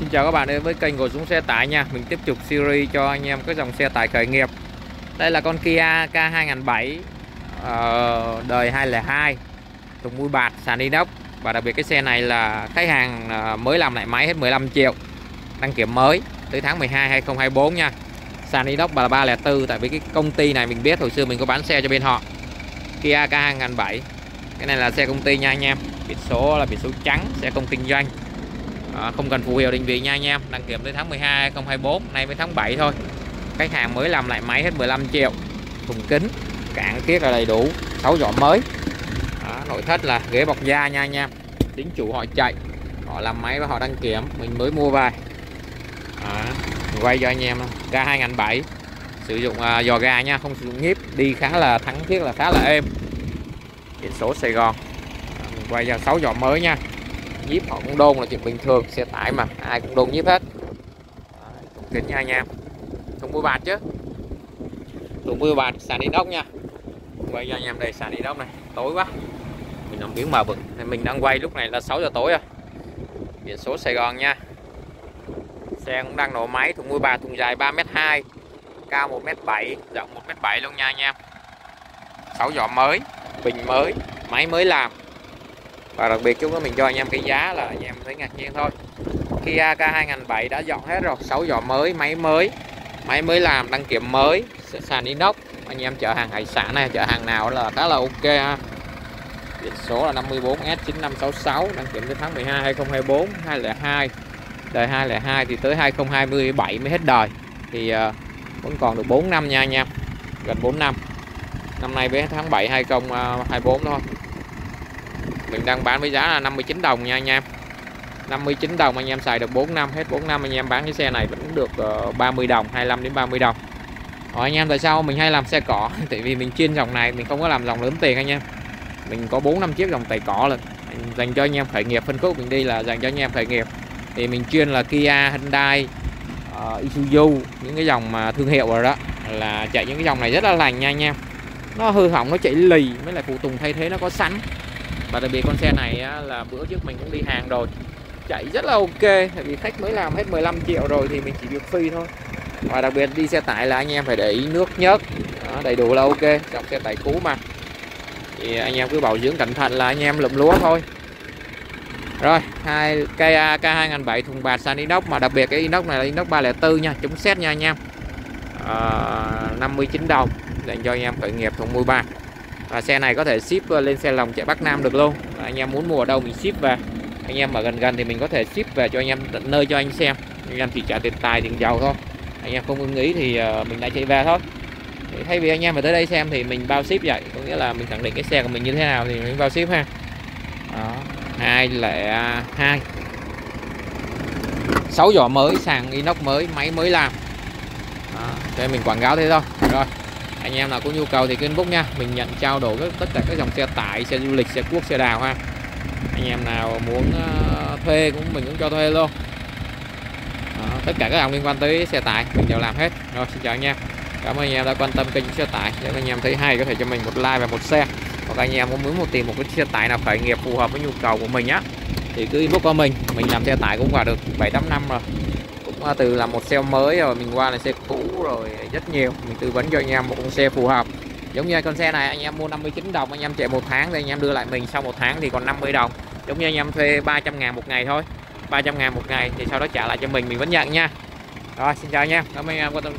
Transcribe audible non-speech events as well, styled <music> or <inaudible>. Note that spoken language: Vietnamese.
Xin chào các bạn đến với kênh của Dũng xe tải nha. Mình tiếp tục series cho anh em các dòng xe tải khởi nghiệp. Đây là con Kia K2007 uh, ờ, Đời 202 Thùng mũi bạt, sàn inox. Và đặc biệt cái xe này là khách hàng ờ, mới làm lại máy hết 15 triệu Đăng kiểm mới tới tháng 12 2024 nha. Sàn inox là 304 Tại vì cái công ty này mình biết hồi xưa mình có bán xe cho bên họ. Kia K2007 Cái này là xe công ty nha anh em. Biển số là biển số trắng, xe không kinh doanh à, không cần phù hiệu định vị nha anh em. Đăng kiểm tới tháng 12 2024 nay mới tháng 7 thôi. Khách hàng mới làm lại máy hết 15 triệu. Thùng kính cản kiết là đầy đủ. 6 giỏ mới. À, nội thất là ghế bọc da nha anh em. Chính chủ họ chạy. Họ làm máy và họ đăng kiểm. Mình mới mua về. À, quay cho anh em ga 2007 sử dụng uh, giò gà nha không sử dụng nhíp. Đi khá là thắng thiết là khá là êm. Biển số Sài Gòn. Mình quay ra 6 vỏ mới nha nhíp họ cũng đôn là chuyện bình thường, xe tải mà, ai cũng đôn nhíp hết. Thùng kính nha anh em. Thùng mưa bạt chứ. Thùng mưa bạt, sàn inox nha. Quay cho anh em đây, sàn inox này, tối quá. Mình làm biến mờ vực thì mình đang quay lúc này là 6 giờ tối rồi. Biển số Sài Gòn nha. Xe cũng đang nổ máy, thùng mưa bạt, thùng dài 3m2 cao 1m7 rộng 1m7 luôn nha anh em. 6 giỏ mới, bình mới, máy mới làm và đặc biệt chúng mình cho anh em cái giá là anh em thấy ngạc nhiên thôi. Kia K2007 đã dọn hết rồi 6 giỏ mới máy mới. Máy mới làm đăng kiểm mới sàn inox. Anh em chở hàng hải sản này chở hàng nào là khá là ok ha. Biển số là 54S9566 đăng kiểm đến tháng 12 2024 202 đời 202 thì tới 2027 mới hết đời. Thì uh, vẫn còn được 4 năm nha anh em gần 4 năm. Năm nay với tháng 7 2024 thôi mình đang bán với giá là 59 đồng nha anh em. 59 đồng anh em xài được 4 năm hết 4 năm anh em bán cái xe này vẫn được ờ, 30 đồng 25 đến 30 đồng. Hỏi anh em tại sao mình hay làm xe cỏ? <laughs> Tại vì mình chuyên dòng này mình không có làm dòng lớn tiền anh em. Mình có 4 năm chiếc dòng tẩy cỏ là dành cho anh em khởi nghiệp phân khúc mình đi là dành cho anh em khởi nghiệp. Thì mình chuyên là Kia Hyundai uh, Isuzu những cái dòng mà thương hiệu rồi đó là chạy những cái dòng này rất là lành nha anh em. Nó hư hỏng nó chạy lì mới lại phụ tùng thay thế nó có sẵn và đặc biệt con xe này á, là bữa trước mình cũng đi hàng rồi. Chạy rất là ok tại vì khách mới làm hết 15 triệu rồi thì mình chỉ việc phi thôi. Và đặc biệt đi xe tải là anh em phải để ý nước nhớt. Đó, đầy đủ là ok trong xe tải cũ mà. Thì anh em cứ bảo dưỡng cẩn thận là anh em lụm lúa thôi. Rồi hai cây k 2007 thùng bạt san inox mà đặc biệt cái inox này là inox 304 nha chống xét nha anh em. À, 59 đồng dành cho anh em khởi nghiệp thùng mui bạc và xe này có thể ship ờ, lên xe lòng chạy Bắc Nam được luôn. Và anh em muốn mua ở đâu mình ship về. Anh em ở gần gần thì mình có thể ship về cho anh em tận nơi cho anh xem. Anh em chỉ trả tiền tài tiền dầu thôi. Anh em không ưng ý thì ờ, mình đã chạy về thôi. Thì thay vì anh em mà tới đây xem thì mình bao ship vậy. Có nghĩa là mình khẳng định cái xe của mình như thế nào thì mình bao ship ha. Đó hai lẻ hai. Sáu vỏ mới sàn inox mới máy mới làm. Đó, cho mình quảng cáo thế thôi. Rồi anh em nào có nhu cầu thì cứ inbox nha. Mình nhận trao đổi tất cả các dòng xe tải xe du lịch xe quốc xe đào ha. Anh em nào muốn ờ, thuê cũng mình cũng cho thuê luôn. Đó, tất cả các dòng liên quan tới xe tải mình đều làm hết. Rồi xin chào anh em. Cảm ơn anh em đã quan tâm kênh xe tải. Nếu anh em thấy hay có thể cho mình một like và một share. Hoặc anh em có muốn một tìm một cái xe tải nào khởi nghiệp phù hợp với nhu cầu của mình á thì cứ inbox qua mình. Mình làm xe tải cũng vào được 7 8 năm rồi cũng từ là một xe mới rồi, mình qua là xe cũ rồi, rất nhiều. Mình tư vấn cho anh em một con xe phù hợp. Giống như con xe này, anh em mua 59 đồng, anh em chạy một tháng thì anh em đưa lại mình, sau một tháng thì còn 50 đồng. Giống như anh em thuê 300 ngàn một ngày thôi 300 ngàn một ngày thì sau đó trả lại cho mình mình vẫn nhận nha. Rồi, xin chào anh em. Cảm ơn anh em, quan tâm.